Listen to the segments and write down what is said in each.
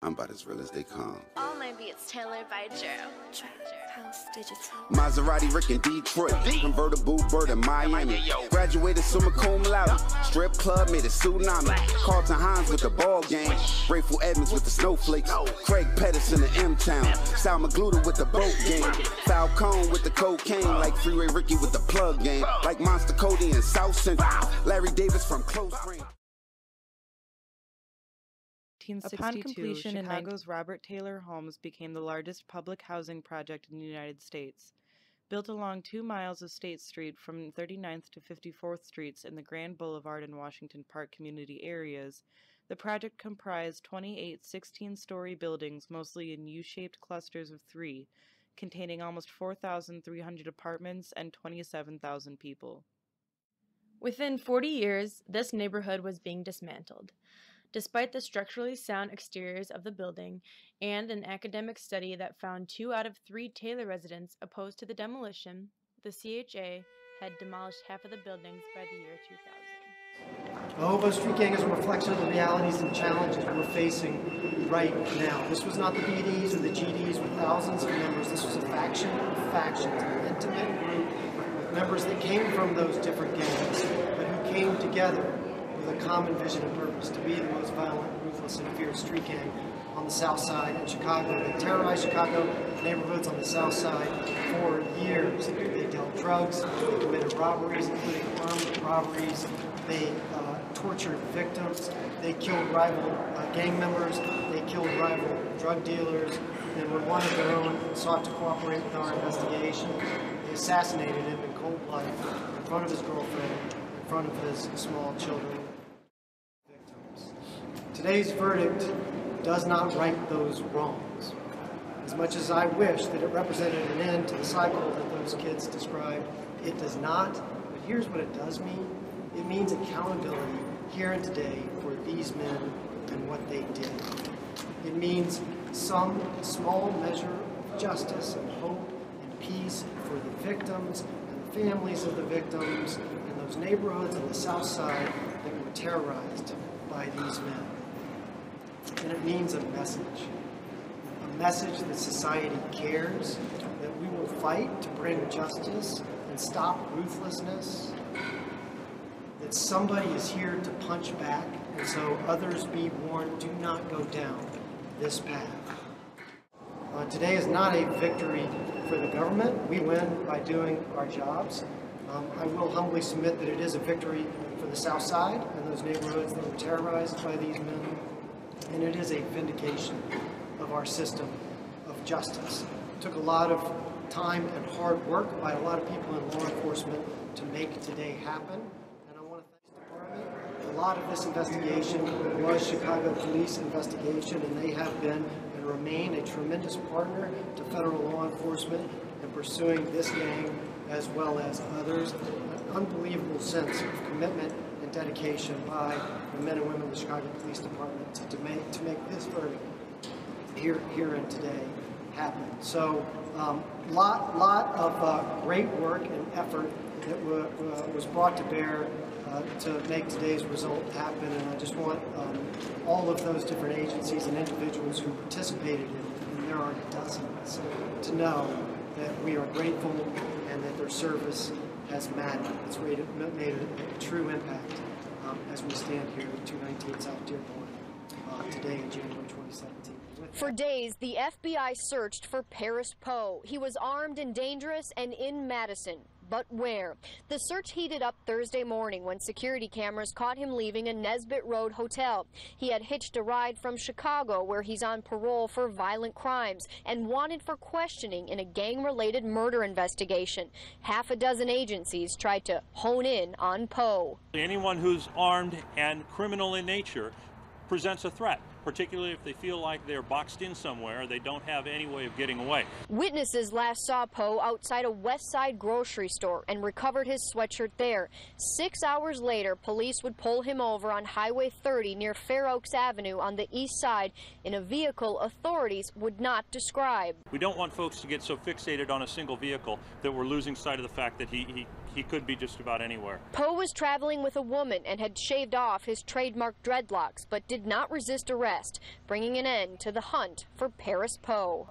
I'm about as real as they come. All my beats tailored by Jero. House Digital. Maserati Rick in Detroit, convertible bird in Miami. Graduated summa cum laude, strip club made a tsunami. Carlton Hines with the ball game, Rayful Edmonds with the snowflakes, Craig Petties in the M Town, Sal Magluta with the boat game, Falcone with the cocaine, like Freeway Ricky with the plug game, like Monster Kody in South Central, Larry Davis from close range. Upon completion, Chicago's Robert Taylor Homes became the largest public housing project in the United States. Built along two miles of State Street from 39th to 54th Streets in the Grand Boulevard and Washington Park community areas, the project comprised 28 16 story buildings, mostly in U shaped clusters of three, containing almost 4,300 apartments and 27,000 people. Within 40 years, this neighborhood was being dismantled. Despite the structurally sound exteriors of the building and an academic study that found two out of three Taylor residents opposed to the demolition, the CHA had demolished half of the buildings by the year 2000. The Hobo Street Gang is a reflection of the realities and challenges we're facing right now. This was not the BDs or the GDs with thousands of members. This was a faction of factions, an intimate group of members that came from those different gangs, but who came together with a common vision and purpose to be the most violent, ruthless, and fierce street gang on the south side in Chicago. They terrorized Chicago neighborhoods on the south side for years. They dealt drugs, they committed robberies, including armed robberies. They uh, tortured victims. They killed rival uh, gang members. They killed rival drug dealers. And when one of their own and sought to cooperate with our investigation, they assassinated him in cold blood in front of his girlfriend, in front of his small children. Today's verdict does not right those wrongs. As much as I wish that it represented an end to the cycle that those kids described, it does not. But here's what it does mean it means accountability here and today for these men and what they did. It means some small measure of justice and hope and peace for the victims and the families of the victims and those neighborhoods on the south side that were terrorized by these men. And it means a message. A message that society cares, that we will fight to bring justice and stop ruthlessness, that somebody is here to punch back, and so others be warned do not go down this path. Uh, today is not a victory for the government. We win by doing our jobs. Um, I will humbly submit that it is a victory for the South Side and those neighborhoods that were terrorized by these men and it is a vindication of our system of justice. It took a lot of time and hard work by a lot of people in law enforcement to make today happen. And I want to thank the Department. A lot of this investigation was Chicago police investigation, and they have been and remain a tremendous partner to federal law enforcement in pursuing this gang as well as others. An unbelievable sense of commitment dedication by the men and women of the Chicago Police Department to, to make to make this verdict here here and today happen. So, um, lot lot of uh, great work and effort that was brought to bear uh, to make today's result happen, and I just want um, all of those different agencies and individuals who participated in and there are dozens, to know that we are grateful and that their service has mattered. It's made, a true impact um, as we stand here at 219 South Dearborn uh, today in January 2017. For days, the FBI searched for Paris Poe. He was armed and dangerous and in Madison. But where? The search heated up Thursday morning when security cameras caught him leaving a Nesbitt Road hotel. He had hitched a ride from Chicago, where he's on parole for violent crimes and wanted for questioning in a gang related murder investigation. Half a dozen agencies tried to hone in on Poe. Anyone who's armed and criminal in nature presents a threat particularly if they feel like they're boxed in somewhere, they don't have any way of getting away. Witnesses last saw Poe outside a West Side grocery store and recovered his sweatshirt there. Six hours later, police would pull him over on Highway 30 near Fair Oaks Avenue on the east side in a vehicle authorities would not describe. We don't want folks to get so fixated on a single vehicle that we're losing sight of the fact that he, he he could be just about anywhere. Poe was traveling with a woman and had shaved off his trademark dreadlocks, but did not resist arrest, bringing an end to the hunt for Paris Poe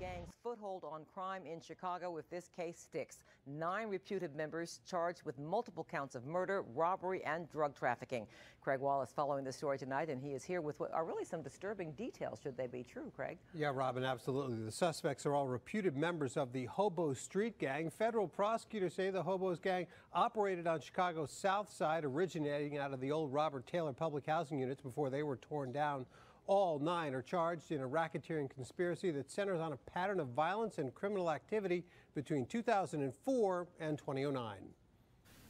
gang's foothold on crime in Chicago if this case sticks. Nine reputed members charged with multiple counts of murder, robbery, and drug trafficking. Craig Wallace following the story tonight, and he is here with what are really some disturbing details, should they be true, Craig? Yeah, Robin, absolutely. The suspects are all reputed members of the Hobo Street Gang. Federal prosecutors say the Hobos Gang operated on Chicago's south side, originating out of the old Robert Taylor public housing units before they were torn down. All nine are charged in a racketeering conspiracy that centers on a pattern of violence and criminal activity between 2004 and 2009.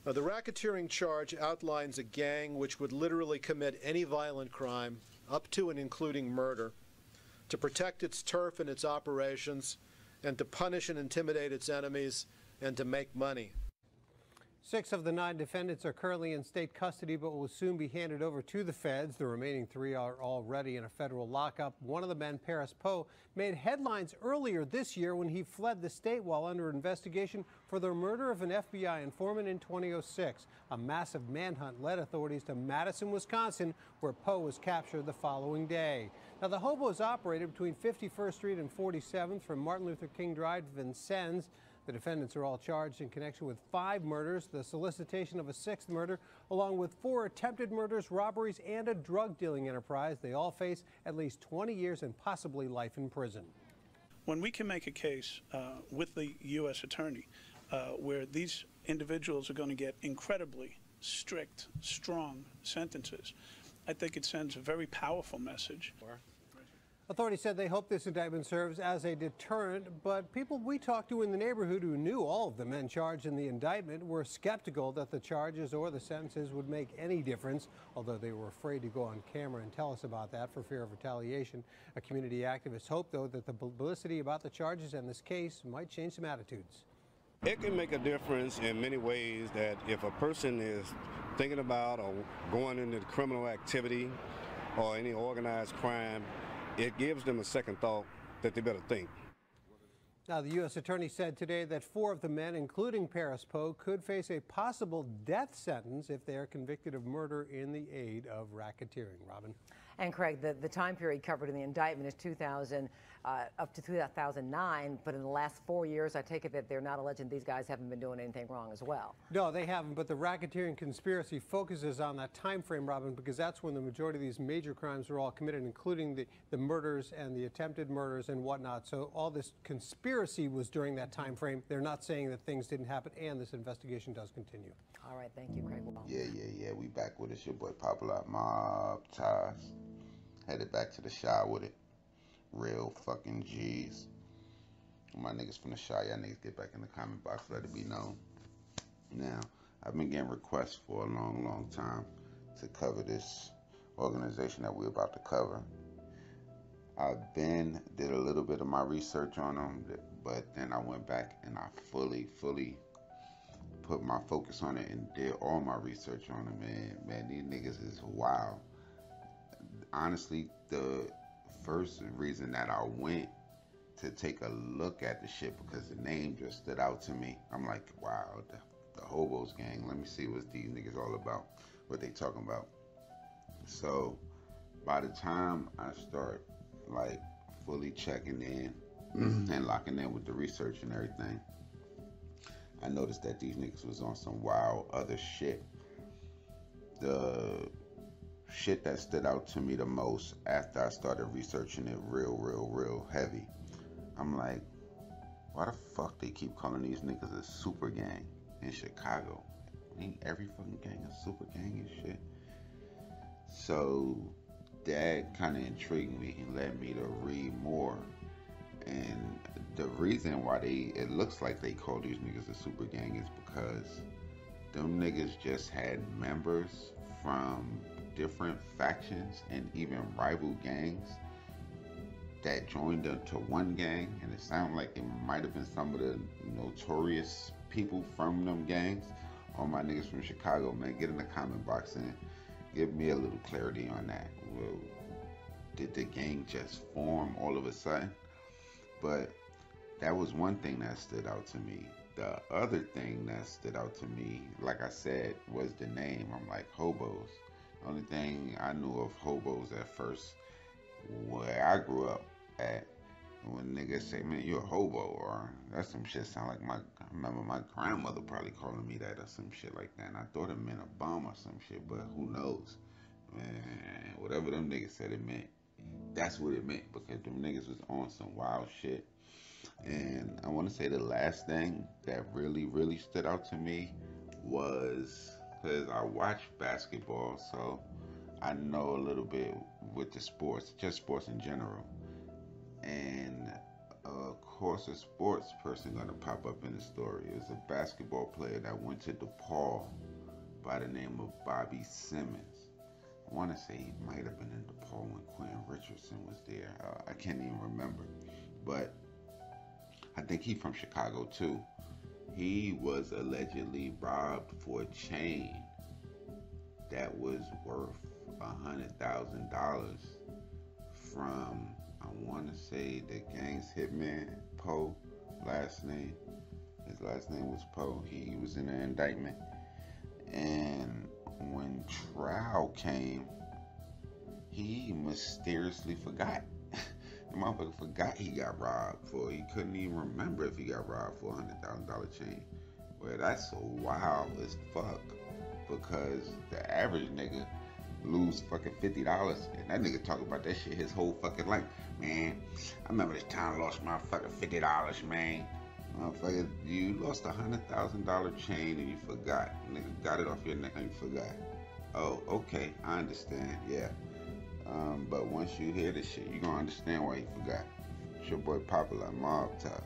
Now, the racketeering charge outlines a gang which would literally commit any violent crime, up to and including murder, to protect its turf and its operations, and to punish and intimidate its enemies, and to make money. Six of the nine defendants are currently in state custody but will soon be handed over to the feds. The remaining three are already in a federal lockup. One of the men, Paris Poe, made headlines earlier this year when he fled the state while under investigation for the murder of an FBI informant in 2006. A massive manhunt led authorities to Madison, Wisconsin, where Poe was captured the following day. Now, the hobos operated between 51st Street and 47th from Martin Luther King Drive to Vincennes. The defendants are all charged in connection with five murders, the solicitation of a sixth murder, along with four attempted murders, robberies, and a drug dealing enterprise. They all face at least 20 years and possibly life in prison. When we can make a case uh, with the U.S. Attorney uh, where these individuals are going to get incredibly strict, strong sentences, I think it sends a very powerful message. Authorities said they hope this indictment serves as a deterrent, but people we talked to in the neighborhood who knew all of the men charged in the indictment were skeptical that the charges or the sentences would make any difference, although they were afraid to go on camera and tell us about that for fear of retaliation. A community activist hoped, though, that the publicity about the charges and this case might change some attitudes. It can make a difference in many ways that if a person is thinking about or going into criminal activity or any organized crime, it gives them a second thought that they better think. Now, the U.S. Attorney said today that four of the men, including Paris Poe, could face a possible death sentence if they are convicted of murder in the aid of racketeering. Robin. And Craig, the, the time period covered in the indictment is 2000 uh, up to 2009, but in the last four years, I take it that they're not alleging these guys haven't been doing anything wrong as well. No, they haven't, but the racketeering conspiracy focuses on that time frame, Robin, because that's when the majority of these major crimes were all committed, including the, the murders and the attempted murders and whatnot. So all this conspiracy was during that time frame. They're not saying that things didn't happen, and this investigation does continue. All right, thank you, Craig. Yeah, yeah, yeah. We back with it. Your boy Pop-A-Lot Mobb Ties. Headed back to the Chi with it. Real fucking G's. My niggas from the Chi, y'all niggas get back in the comment box, let it be known. Now, I've been getting requests for a long, long time to cover this organization that we're about to cover. I've been did a little bit of my research on them, but then I went back and I fully, fully put my focus on it and did all my research on them. Man, man, these niggas is wild. Honestly, the first reason that I went to take a look at the shit because the name just stood out to me. I'm like, wow, the, the hobos gang. Let me see what these niggas all about, what they talking about. So by the time I start like fully checking in mm-hmm. and locking in with the research and everything, I noticed that these niggas was on some wild other shit. The shit that stood out to me the most after I started researching it real, real, real heavy. I'm like, why the fuck they keep calling these niggas a super gang in Chicago? Ain't every fucking gang a super gang and shit? So that kind of intrigued me and led me to read more. And the reason why they it looks like they call these niggas a super gang is because them niggas just had members from different factions and even rival gangs that joined into one gang, and it sounded like it might have been some of the notorious people from them gangs. All my niggas from Chicago, man, get in the comment box and give me a little clarity on that. Well, did the gang just form all of a sudden? But that was one thing that stood out to me. the other thing that stood out to me, like I said, was the name. I'm like hobos. Only thing I knew of hobos at first, where I grew up at, when niggas say, man, you're a hobo, or that's some shit sound like my, I remember my grandmother probably calling me that or some shit like that. And I thought it meant a bum or some shit, but who knows? Man, whatever them niggas said it meant, that's what it meant because them niggas was on some wild shit. And I want to say the last thing that really, really stood out to me was because I watch basketball, so I know a little bit with the sports, just sports in general. And of course, a sports person gonna pop up in the story is a basketball player that went to DePaul by the name of Bobby Simmons. I want to say he might have been in DePaul when Quentin Richardson was there. Uh, I can't even remember, but I think he's from Chicago too. He was allegedly robbed for a chain that was worth a hundred thousand dollars from I want to say the gang's hitman Poe last name. His last name was Poe. He was in an indictment, and when trial came, he mysteriously forgot. The motherfucker forgot he got robbed for. He couldn't even remember if he got robbed for a hundred thousand dollar chain. Well, that's so wild as fuck because the average nigga lose fucking fifty dollars, and that nigga talk about that shit his whole fucking life. Man, I remember this time I lost my fucking fifty dollars, man. Motherfucker, you lost a hundred thousand dollar chain and you forgot. Nigga got it off your neck and you forgot. Oh, okay, I understand. Yeah. Um, but once you hear this shit, you gonna understand why you forgot. It's your boy Pop-A-Lot Mobb Ties.